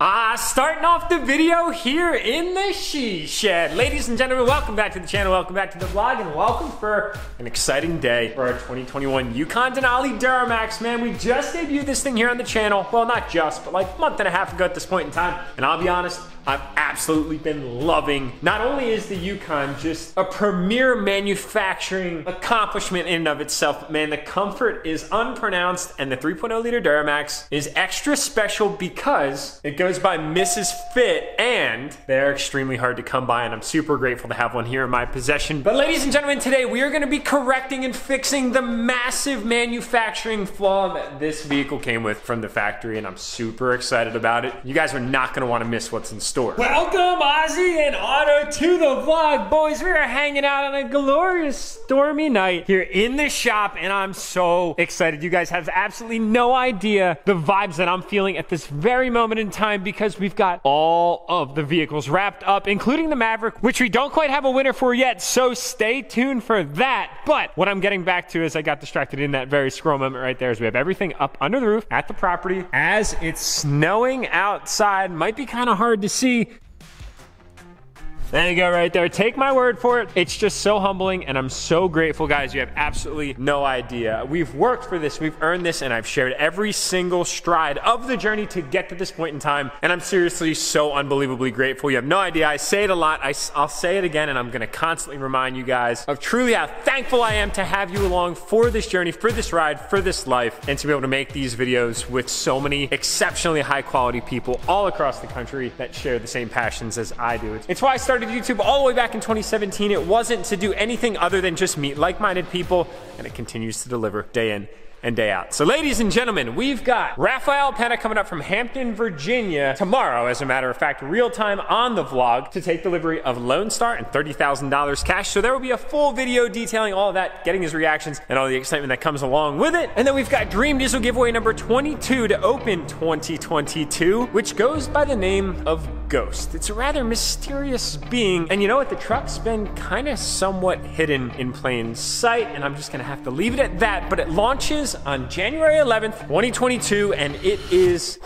Ah, starting off the video here in the She Shed. Ladies and gentlemen, welcome back to the channel, welcome back to the vlog, and welcome for an exciting day for our 2021 Yukon Denali Duramax, man. We just debuted this thing here on the channel. Well, not just, but like a month and a half ago at this point in time. And I'll be honest, I've absolutely been loving. Not only is the Yukon just a premier manufacturing accomplishment in and of itself, but man, the comfort is unpronounced and the 3.0 liter Duramax is extra special because it goes by Mrs. Fit and they're extremely hard to come by and I'm super grateful to have one here in my possession. But ladies and gentlemen, today we are gonna be correcting and fixing the massive manufacturing flaw that this vehicle came with from the factory and I'm super excited about it. You guys are not gonna wanna miss what's in store. Welcome, Ozzy and Otto, to the vlog. Boys, we are hanging out on a glorious stormy night here in the shop, and I'm so excited. You guys have absolutely no idea the vibes that I'm feeling at this very moment in time because we've got all of the vehicles wrapped up, including the Maverick, which we don't quite have a winner for yet, so stay tuned for that. But what I'm getting back to is I got distracted in that very scroll moment right there is we have everything up under the roof at the property as it's snowing outside. Might be kind of hard to see there you go right there. Take my word for it. It's just so humbling and I'm so grateful, guys. You have absolutely no idea. We've worked for this, we've earned this, and I've shared every single stride of the journey to get to this point in time. And I'm seriously so unbelievably grateful. You have no idea. I say it a lot. I, will say it again, and I'm going to constantly remind you guys of truly how thankful I am to have you along for this journey, for this ride, for this life, and to be able to make these videos with so many exceptionally high quality people all across the country that share the same passions as I do. It's why I started started YouTube all the way back in 2017. It wasn't to do anything other than just meet like-minded people, and it continues to deliver day in and day out. So ladies and gentlemen, we've got Rafael Penna coming up from Hampton, Virginia tomorrow, as a matter of fact, real time on the vlog to take delivery of Lone Star and $30,000 cash. So there will be a full video detailing all of that, getting his reactions and all the excitement that comes along with it. And then we've got Dream Diesel giveaway number 22 to open 2022, which goes by the name of Ghost. It's a rather mysterious being. And you know what? The truck's been kind of somewhat hidden in plain sight, and I'm just gonna have to leave it at that. But it launches on January 11th, 2022, and it is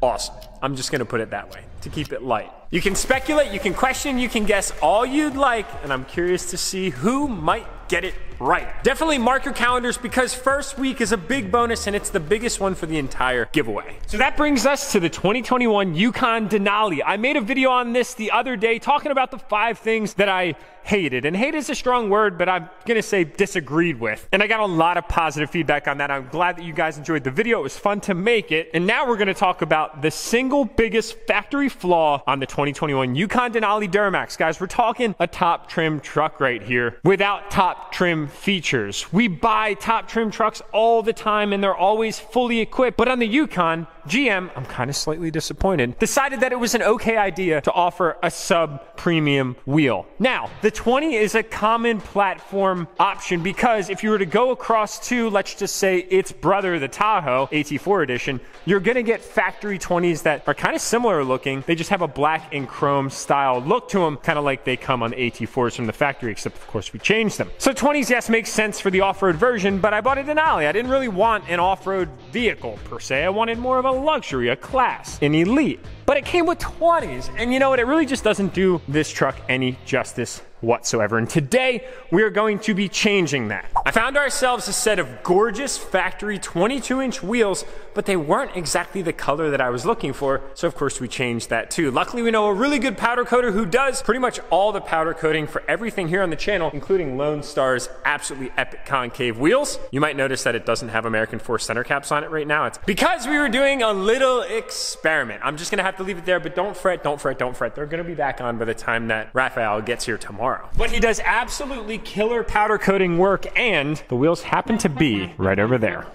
awesome. I'm just gonna put it that way to keep it light. You can speculate, you can question, you can guess all you'd like, and I'm curious to see who might get it right. Definitely mark your calendars because first week is a big bonus and it's the biggest one for the entire giveaway. So that brings us to the 2021 Yukon Denali. I made a video on this the other day talking about the five things that I hated. And hate is a strong word, but I'm gonna say disagreed with. And I got a lot of positive feedback on that. I'm glad that you guys enjoyed the video. It was fun to make it. And now we're gonna talk about the single biggest factory flaw on the 2021 Yukon Denali Duramax. Guys, we're talking a top trim truck right here without top trim features. We buy top trim trucks all the time and they're always fully equipped. But on the Yukon, GM, I'm kind of slightly disappointed, decided that it was an okay idea to offer a sub premium wheel. Now, the 20 is a common platform option because if you were to go across to, let's just say its brother, the Tahoe AT4 edition, you're gonna get factory 20s that are kind of similar looking. They just have a black and chrome style look to them, kind of like they come on the AT4s from the factory, except of course we changed them. So 20s, yes, makes sense for the off-road version, but I bought a Denali. I didn't really want an off-road vehicle per se. I wanted more of a luxury, a class, an elite. But it came with 20s. And you know what? It really just doesn't do this truck any justice whatsoever. And today we are going to be changing that. I found ourselves a set of gorgeous factory 22 inch wheels, but they weren't exactly the color that I was looking for. So of course we changed that too. Luckily we know a really good powder coater who does pretty much all the powder coating for everything here on the channel, including Lone Star's absolutely epic concave wheels. You might notice that it doesn't have American Force center caps on it right now. It's because we were doing a little experiment. I'm just gonna have to leave it there, but don't fret, don't fret, don't fret. They're gonna be back on by the time that Rafael gets here tomorrow tomorrow. But he does absolutely killer powder coating work, and the wheels happen to be right over there.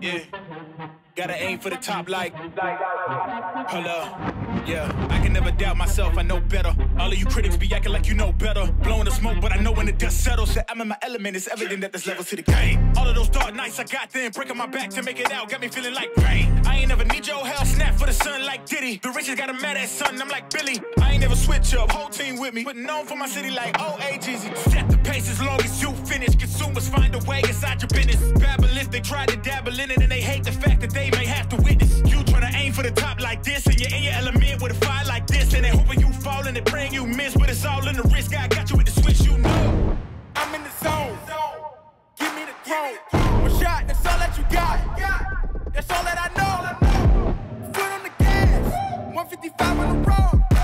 Yeah. Gotta aim for the top like. Hello. Yeah, I can never doubt myself, I know better. All of you critics be acting like you know better. Blowing the smoke, but I know when the dust settles. that I'm in my element, it's evident that there's levels to the game. All of those dark nights I got then, breaking my back to make it out, got me feeling like rain. I ain't never need your help, snap for the sun like Diddy. The riches got a mad ass son, I'm like Billy. I ain't never switch up, whole team with me. But known for my city like OAGZ. Set the pace as long as you finish. Consumers find a way inside your business. Babble if they try to dabble in it and they hate the fact that they they may have to witness. You tryna aim for the top like this, and you're in your element with a fire like this, and they hoping you fall and they praying you miss, but it's all in the risk. I got you with the switch, you know. I'm in the zone. Give me the throne. One shot, that's all that you got. That's all that I know. Foot on the gas. 155 on the road.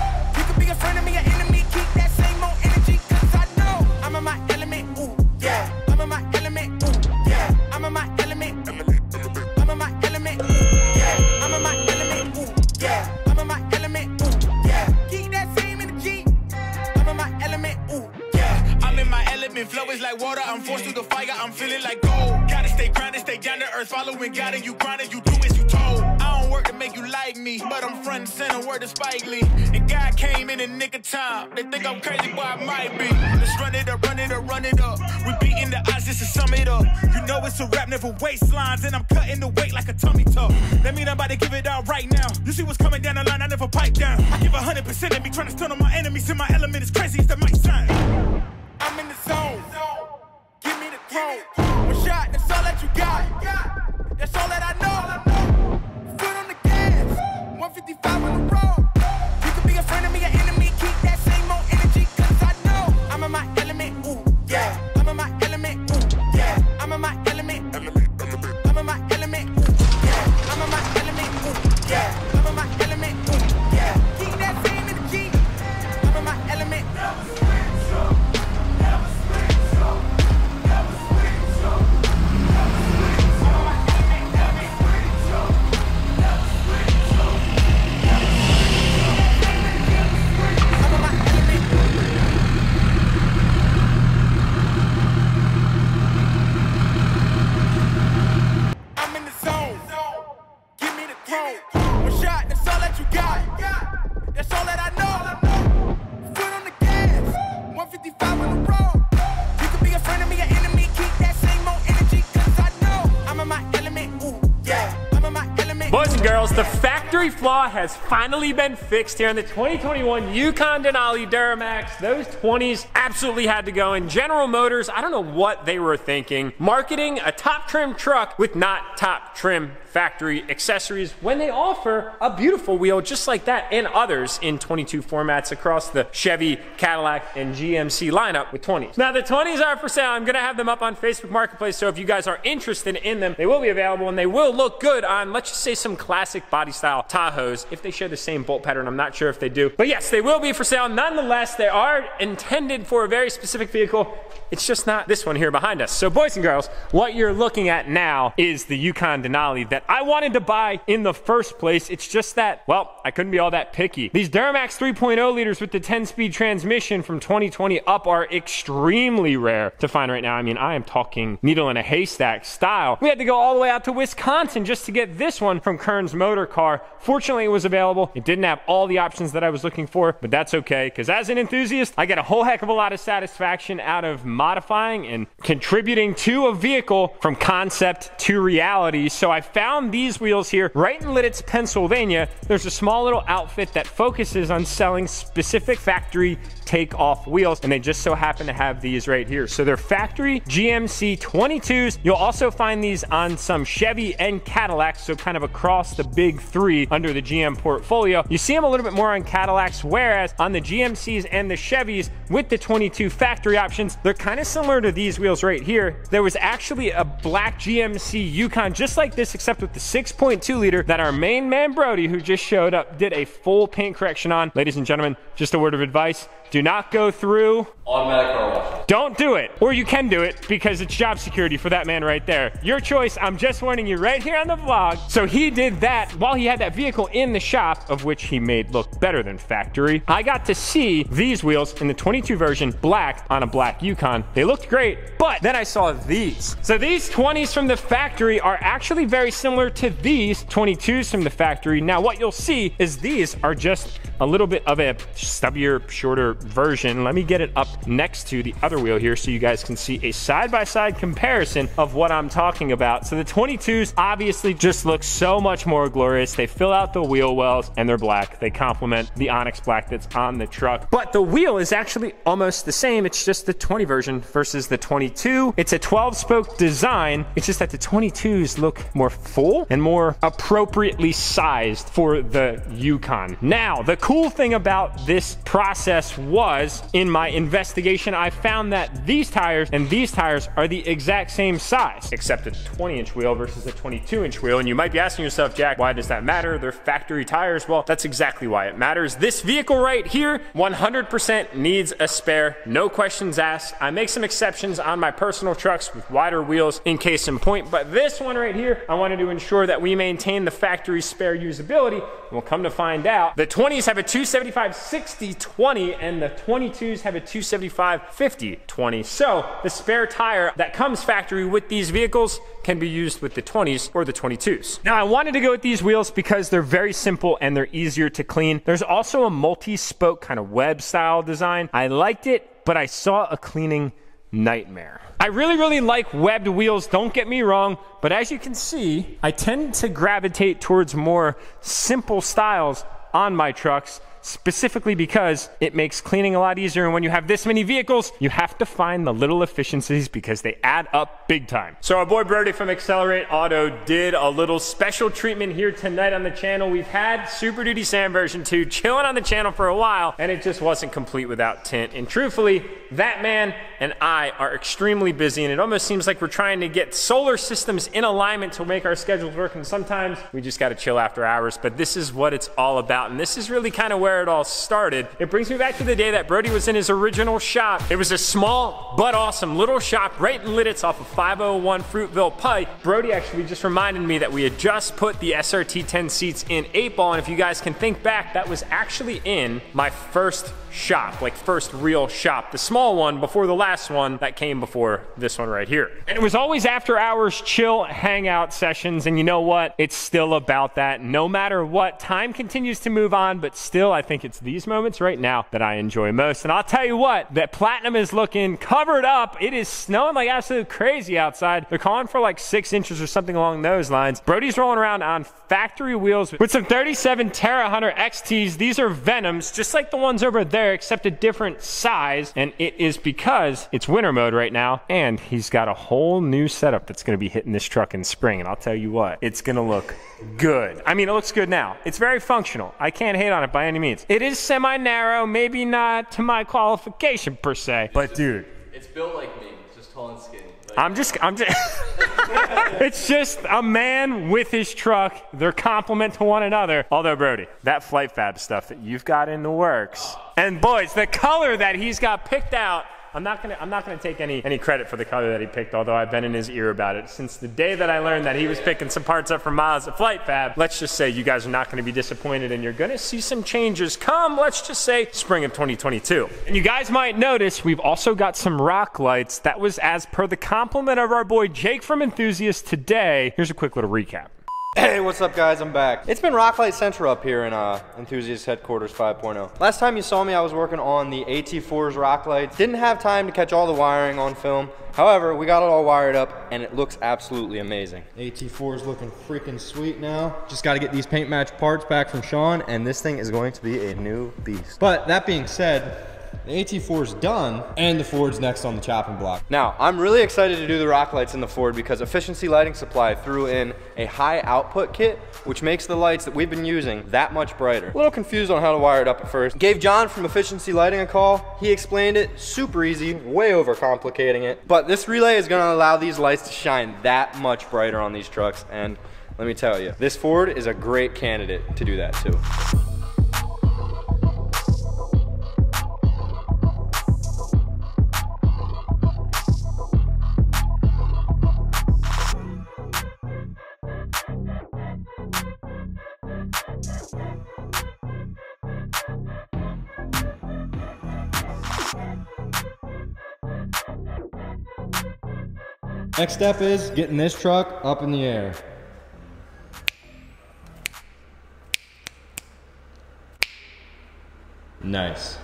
Think I'm crazy, but I might be. Let's run it up, run it up, run it up. We beating the odds just to sum it up. You know it's a rap, never waistlines, and I'm cutting the weight like a tummy tuck. That mean I'm about to give it out right now. You see what's coming down the line, I never pipe down. I give a hundred percent of me trying to stun on my enemies. In my element is crazy as the mic sound. I'm in the zone. Give me the throne. One shot, finally been fixed here in the 2021 Yukon Denali Duramax. Those 20s absolutely had to go. And General Motors, I don't know what they were thinking, marketing a top trim truck with not top trim factory accessories when they offer a beautiful wheel just like that and others in 22 formats across the Chevy, Cadillac, and GMC lineup with 20s. Now the 20s are for sale. I'm gonna have them up on Facebook Marketplace, so if you guys are interested in them, they will be available and they will look good on, let's just say, some classic body style Tahoes. If they share the same bolt pattern, I'm not sure if they do. But yes, they will be for sale. Nonetheless, they are intended for a very specific vehicle. It's just not this one here behind us. So, boys and girls, what you're looking at now is the Yukon Denali that I wanted to buy in the first place. It's just that, well, I couldn't be all that picky. These Duramax 3.0 liters with the 10 speed transmission from 2020 up are extremely rare to find right now. I mean, I am talking needle in a haystack style. We had to go all the way out to Wisconsin just to get this one from Kern's Motor Car. Fortunately, it was available. It didn't have all the options that I was looking for, but that's okay because as an enthusiast, I get a whole heck of a lot of satisfaction out of modifying and contributing to a vehicle from concept to reality. So I found these wheels here right in Lititz, Pennsylvania. There's a small little outfit that focuses on selling specific factory take off wheels, and they just so happen to have these right here. So they're factory GMC 22s. You'll also find these on some Chevy and Cadillacs, so kind of across the big three under the GM portfolio. You see them a little bit more on Cadillacs, whereas on the GMCs and the Chevys with the 22 factory options, they're kind of similar to these wheels right here. There was actually a black GMC Yukon just like this, except with the 6.2 liter that our main man Brody, who just showed up, did a full paint correction on. Ladies and gentlemen, just a word of advice. Do not go through. Automatic car wash. Don't do it. Or you can do it because it's job security for that man right there. Your choice. I'm just warning you right here on the vlog. So he did that while he had that vehicle in the shop, of which he made look better than factory. I got to see these wheels in the 22 version black on a black Yukon. They looked great, but then I saw these. So these 20s from the factory are actually very similar to these 22s from the factory. Now what you'll see is these are just a little bit of a stubbier, shorter version. Let me get it up next to the other wheel here so you guys can see a side-by-side -side comparison of what I'm talking about. So the 22s obviously just look so much more glorious. They fill out the wheel wells and they're black. They complement the Onyx black that's on the truck. But the wheel is actually almost the same. It's just the 20 version versus the 22. It's a 12 spoke design. It's just that the 22s look more full and more appropriately sized for the Yukon. Now, the cool thing about this process was in my investigation, I found that these tires and these tires are the exact same size, except a 20 inch wheel versus a 22 inch wheel. And you might be asking yourself, Jack, why does that matter? They're factory tires. Well, that's exactly why it matters. This vehicle right here, 100% needs a spare, no questions asked. I make some exceptions on my personal trucks with wider wheels in case in point, but this one right here, I wanted to ensure that we maintain the factory spare usability. And we'll come to find out, the 20s have a 275 60 20 and the 22s have a 275 50 20. So the spare tire that comes factory with these vehicles can be used with the 20s or the 22s. Now I wanted to go with these wheels because they're very simple and they're easier to clean. There's also a multi-spoke kind of web style design. I liked it, but I saw a cleaning nightmare. I really, really like webbed wheels, don't get me wrong, but as you can see, I tend to gravitate towards more simple styles on my trucks specifically because it makes cleaning a lot easier. And when you have this many vehicles, you have to find the little efficiencies because they add up big time. So our boy Brody from Accelerate Auto did a little special treatment here tonight on the channel. We've had Super Duty Sam version 2 chilling on the channel for a while, and it just wasn't complete without tint. And truthfully, that man and I are extremely busy, and it almost seems like we're trying to get solar systems in alignment to make our schedules work. And sometimes we just got to chill after hours, but this is what it's all about. And this is really kind of where where it all started. It brings me back to the day that Brody was in his original shop. It was a small but awesome little shop right in Lititz off of 501 Fruitville Pike. Brody actually just reminded me that we had just put the SRT 10 seats in 8 ball, and if you guys can think back, that was actually in my first shop, like first real shop, the small one before the last one that came before this one right here. And it was always after hours chill hangout sessions, and you know what? It's still about that. No matter what, time continues to move on, but still, I think it's these moments right now that I enjoy most. And I'll tell you what, that Platinum is looking covered up. It is snowing like absolute crazy outside. They're calling for like six inches or something along those lines. Brody's rolling around on factory wheels with some 37 Terra Hunter XTs. These are Venoms, just like the ones over there there, except a different size. And it is because it's winter mode right now. And he's got a whole new setup that's going to be hitting this truck in spring. And I'll tell you what, it's going to look good. I mean, it looks good now. It's very functional. I can't hate on it by any means. It is semi narrow, maybe not to my qualification per se. But dude, it's built like me, just tall and skinny. I'm just, I'm just, it's just a man with his truck. They're complement to one another. Although, Brody, that flight fab stuff that you've got in the works, and boys, the color that he's got picked out I'm not gonna I'm not gonna take any any credit for the color that he picked, although I've been in his ear about it since the day that I learned that he was picking some parts up from Miles at Flight Fab. Let's just say you guys are not gonna be disappointed and you're gonna see some changes come, let's just say spring of 2022. And you guys might notice we've also got some rock lights. That was as per the compliment of our boy Jake from Enthuzst today. Here's a quick little recap. Hey, what's up guys? I'm back. It's been Rocklight Central up here in uh, Enthuzst Headquarters 5.0. Last time you saw me, I was working on the AT4's Rocklight. Didn't have time to catch all the wiring on film. However, we got it all wired up and it looks absolutely amazing. AT4 is looking freaking sweet now. Just got to get these paint match parts back from Sean and this thing is going to be a new beast. But that being said, the AT4 is done, and the Ford's next on the chopping block. Now, I'm really excited to do the rock lights in the Ford because Efficiency Lighting Supply threw in a high output kit, which makes the lights that we've been using that much brighter. A little confused on how to wire it up at first. Gave John from Efficiency Lighting a call. He explained it super easy, way overcomplicating it. But this relay is gonna allow these lights to shine that much brighter on these trucks, and let me tell you, this Ford is a great candidate to do that too. Next step is getting this truck up in the air. Nice.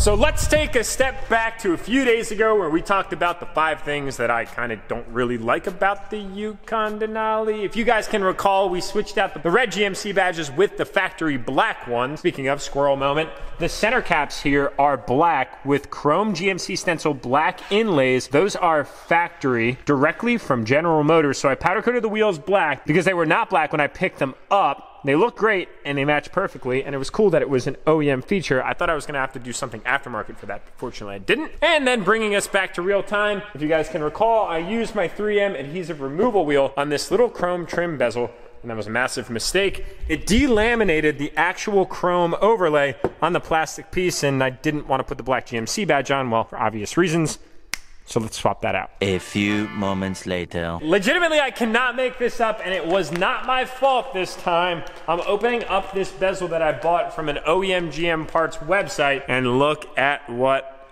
So let's take a step back to a few days ago where we talked about the five things that I kind of don't really like about the Yukon Denali. If you guys can recall, we switched out the red GMC badges with the factory black ones. Speaking of squirrel moment, the center caps here are black with chrome GMC stencil black inlays. Those are factory directly from General Motors. So I powder coated the wheels black because they were not black when I picked them up. They look great and they match perfectly, and it was cool that it was an OEM feature. I thought I was gonna have to do something aftermarket for that, but fortunately I didn't. And then bringing us back to real time, if you guys can recall, I used my 3M adhesive removal wheel on this little chrome trim bezel and that was a massive mistake. It delaminated the actual chrome overlay on the plastic piece, and I didn't want to put the black GMC badge on, well, for obvious reasons. So let's swap that out. A few moments later. Legitimately, I cannot make this up, and it was not my fault this time. I'm opening up this bezel that I bought from an OEM GM parts website, and look at what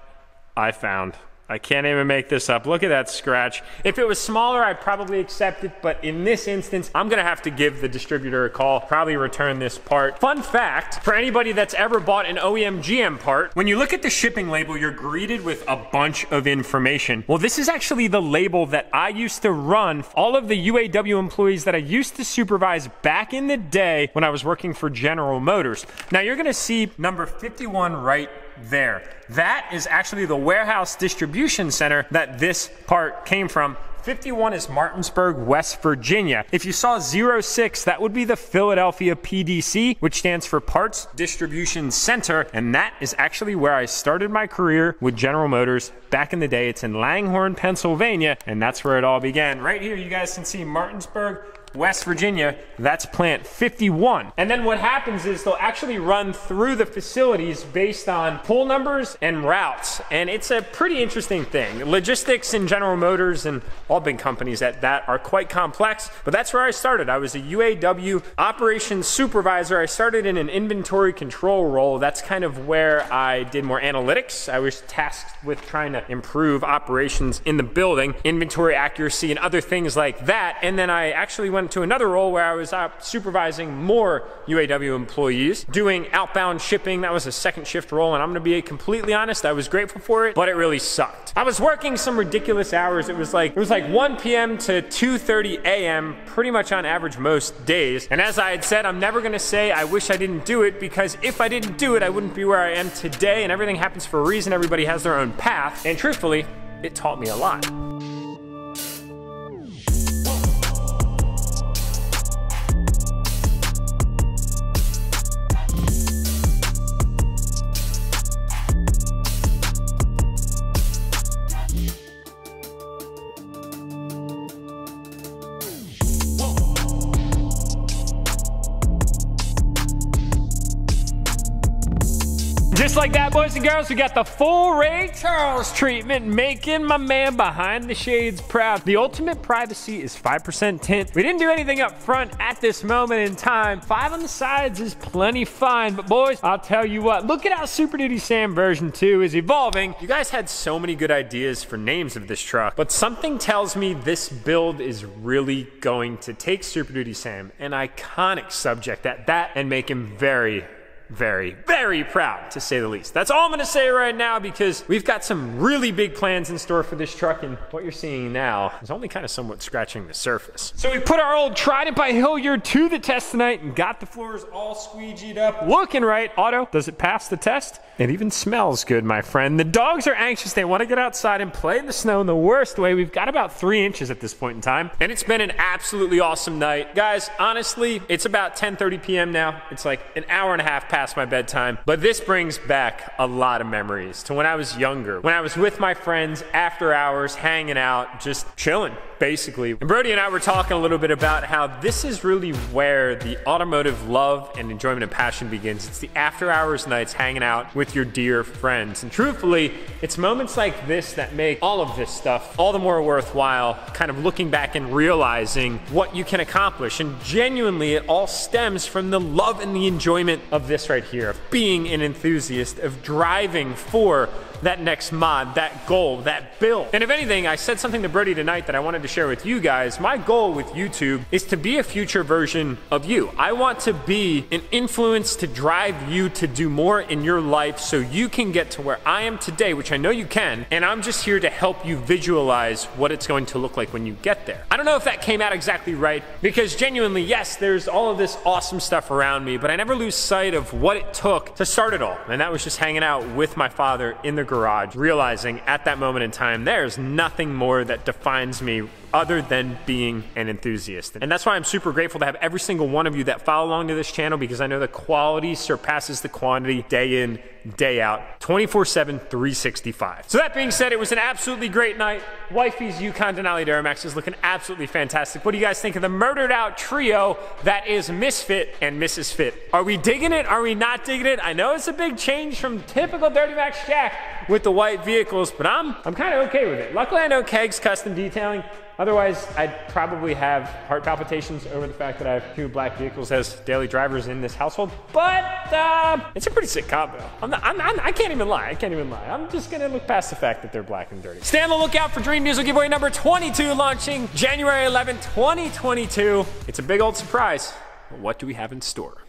I found. I can't even make this up. Look at that scratch. If it was smaller, I'd probably accept it, but in this instance, I'm gonna have to give the distributor a call, probably return this part. Fun fact, for anybody that's ever bought an OEM GM part, when you look at the shipping label, you're greeted with a bunch of information. Well, this is actually the label that I used to run all of the UAW employees that I used to supervise back in the day when I was working for General Motors. Now you're gonna see number 51 right there. That is actually the warehouse distribution center that this part came from. 51 is Martinsburg, West Virginia. If you saw 06, that would be the Philadelphia PDC, which stands for Parts Distribution Center. And that is actually where I started my career with General Motors back in the day. It's in Langhorne, Pennsylvania, and that's where it all began. Right here, you guys can see Martinsburg, West Virginia, that's plant 51. And then what happens is they'll actually run through the facilities based on pull numbers and routes. And it's a pretty interesting thing. Logistics in General Motors and all big companies at that are quite complex, but that's where I started. I was a UAW operations supervisor. I started in an inventory control role. That's kind of where I did more analytics. I was tasked with trying to improve operations in the building, inventory accuracy, and other things like that. And then I actually went to another role where I was uh, supervising more UAW employees, doing outbound shipping. That was a second shift role, and I'm gonna be completely honest, I was grateful for it, but it really sucked. I was working some ridiculous hours. It was like it was like 1 p.m. to 2:30 a.m. pretty much on average most days. And as I had said, I'm never gonna say I wish I didn't do it because if I didn't do it, I wouldn't be where I am today. And everything happens for a reason. Everybody has their own path. And truthfully, it taught me a lot. And girls, we got the full Ray Charles treatment, making my man behind the shades proud. The ultimate privacy is 5% tint. We didn't do anything up front at this moment in time. Five on the sides is plenty fine, but boys, I'll tell you what, look at how Super Duty Sam version 2 is evolving. You guys had so many good ideas for names of this truck, but something tells me this build is really going to take Super Duty Sam, an iconic subject at that, and make him very, very, very proud, to say the least. That's all I'm gonna say right now because we've got some really big plans in store for this truck, and what you're seeing now is only kind of somewhat scratching the surface. So we put our old Trident by Hillyard to the test tonight and got the floors all squeegeed up, looking right. Otto, does it pass the test? It even smells good, my friend. The dogs are anxious. They want to get outside and play in the snow in the worst way. We've got about three inches at this point in time, and it's been an absolutely awesome night. Guys, honestly, it's about 10:30 p.m. now. It's like an hour and a half past my bedtime, but this brings back a lot of memories to when I was younger, when I was with my friends after hours, hanging out, just chilling basically. And Brody and I were talking a little bit about how this is really where the automotive love and enjoyment and passion begins. It's the after hours nights hanging out with your dear friends. And truthfully, it's moments like this that make all of this stuff all the more worthwhile, kind of looking back and realizing what you can accomplish. And genuinely, it all stems from the love and the enjoyment of this right here, of being an enthusiast, of driving for that next mod, that goal, that build. And if anything, I said something to Brody tonight that I wanted to share with you guys. My goal with YouTube is to be a future version of you. I want to be an influence to drive you to do more in your life so you can get to where I am today, which I know you can. And I'm just here to help you visualize what it's going to look like when you get there. I don't know if that came out exactly right because genuinely, yes, there's all of this awesome stuff around me, but I never lose sight of what it took to start it all. And that was just hanging out with my father in the garage, realizing at that moment in time, there's nothing more that defines me other than being an enthusiast. And that's why I'm super grateful to have every single one of you that follow along to this channel because I know the quality surpasses the quantity day in, day out, 24 7, 365. So, that being said, it was an absolutely great night. Wifey's Yukon Denali Duramax is looking absolutely fantastic. What do you guys think of the murdered out trio that is Misfit and Mrs. Fit? Are we digging it? Are we not digging it? I know it's a big change from typical Durtymax Jack with the white vehicles, but I'm, I'm kind of okay with it. Luckily, I know Keg's custom detailing. Otherwise, I'd probably have heart palpitations over the fact that I have two black vehicles as daily drivers in this household. But uh, it's a pretty sick combo. I'm not, I'm, I'm, I can not even lie. I can't even lie. I'm just gonna look past the fact that they're black and dirty. Stay on the lookout for Dream Diesel giveaway number 22 launching January 11, 2022. It's a big old surprise. What do we have in store?